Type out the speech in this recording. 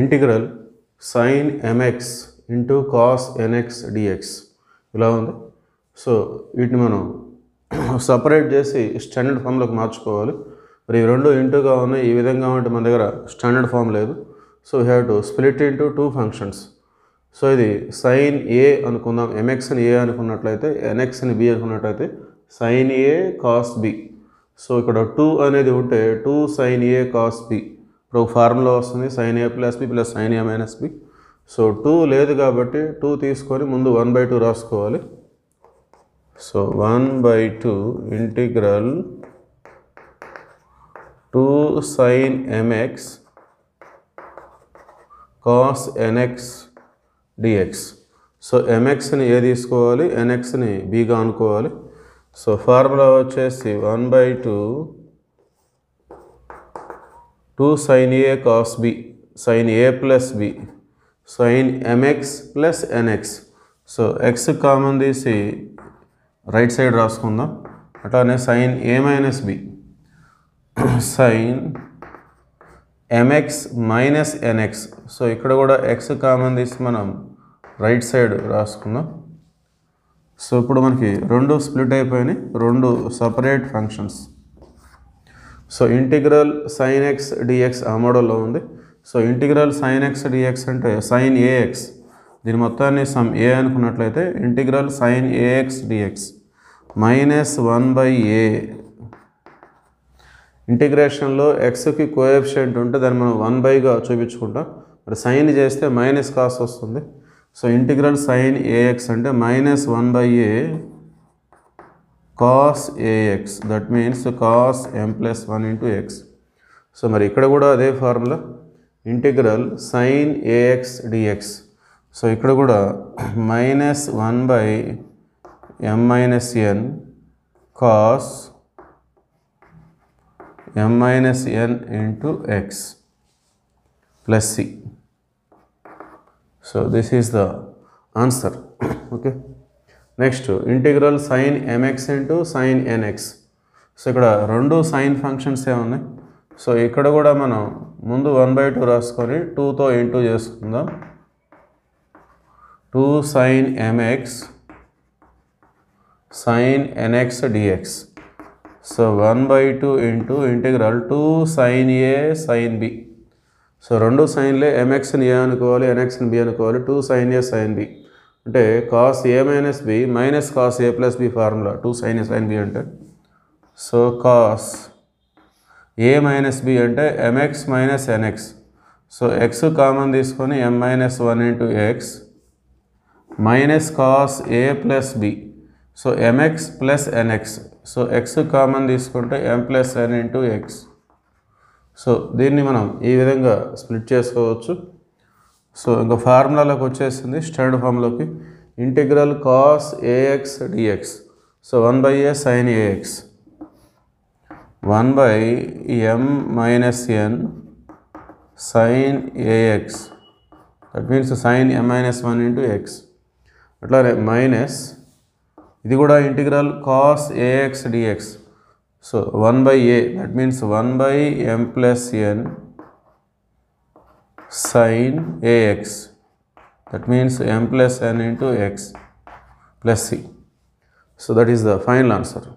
Integral sine M X into cos N X D X ఇలా ఉంది. So వీటిని మనం సపరేట్ చేసి స్టాండర్డ్ ఫామ్లోకి మార్చుకోవాలి. మరి ఇవి రెండు ఇంటూగా ఉన్నాయి. ఈ విధంగా ఉంటే మన దగ్గర స్టాండర్డ్ ఫామ్ లేదు. So we have to split into two functions so ఇది సైన్ ఏ అనుకుందాం. ఎంఎక్స్ని ఏ అనుకున్నట్లయితే ఎన్ఎక్స్ని బి అనుకున్నట్లయితే sine A cos B so ఇక్కడ టూ అనేది ఉంటే two sine A cos B ఇప్పుడు ఫార్ములా వస్తుంది sine A plus B plus sine A minus B so two లేదు కాబట్టి టూ తీసుకొని ముందు వన్ బై టూ రాసుకోవాలి. So one by two integral two sine M X cos N X D X so ఎంఎక్స్ని A తీసుకోవాలి ఎన్ఎక్స్ని బీగా అనుకోవాలి. So formula వచ్చేసి one by two two sine A cos B sine A plus B sine M X plus N X so X common తీసి right side రాసుకుందాం. అట్లానే sine A minus B sine M X minus N X so ఇక్కడ కూడా X common తీసి మనం right side రాసుకుందాం. So ఇప్పుడు మనకి రెండు స్ప్లిట్ అయిపోయినాయి రెండు separate functions so integral sine X D X ఆ మోడల్లో ఉంది. So integral sine X D X అంటే సైన్ ఏఎక్స్ దీని మొత్తాన్ని సమ్ ఏ అనుకున్నట్లయితే integral sine A X D X minus one by A ఇంటిగ్రేషన్లో ఎక్స్కి కోఎఫిషియంట్ ఉంటే దాన్ని మనం వన్ బైగా చూపించుకుంటాం. మరి సైన్ చేస్తే మైనస్ కాస్ట్ వస్తుంది. So integral sine A X అంటే minus one by A cos A X that means cos M plus one into X so మరి ఇక్కడ కూడా అదే formula integral sine A X D X so ఇక్కడ కూడా minus one by M minus N cos M minus N into X plus C so this is the answer okay next integral sine M X into sine N X so ఇక్కడ రెండు sign functions ఏమున్నాయి ఉన్నాయి? So ఇక్కడ కూడా మనం ముందు one by two రాసుకొని టూతో ఇంటూ చేసుకుందాం. Two sine M X sine N X D X so one by two into integral two sine A sine B so రెండు సైన్లే ఎంఎక్స్ని ఏ అనుకోవాలి? ఎన్ఎక్స్ని బి అనుకోవాలి. Two sine A sine B అంటే cos A minus B minus cos A plus B formula two sine A sine B అంటే? So cos A minus B అంటే M X minus N X so X common తీసుకొని M minus one into X minus cos A plus B so M X plus N X so X common తీసుకుంటే M plus N into X so దీన్ని మనం ఈ విధంగా split చేసుకోవచ్చు. So ఇంకా ఫార్ములాలోకి వచ్చేసింది standard ఫార్ములాకి integral cos A X D X so one by A sine A X one by M minus N sine A X that means sine M minus one into X అట్లానే minus ఇది కూడా integral cos A X D X so one by A that means one by M plus N sine ax. That means m plus n into x plus c. So that is the final answer.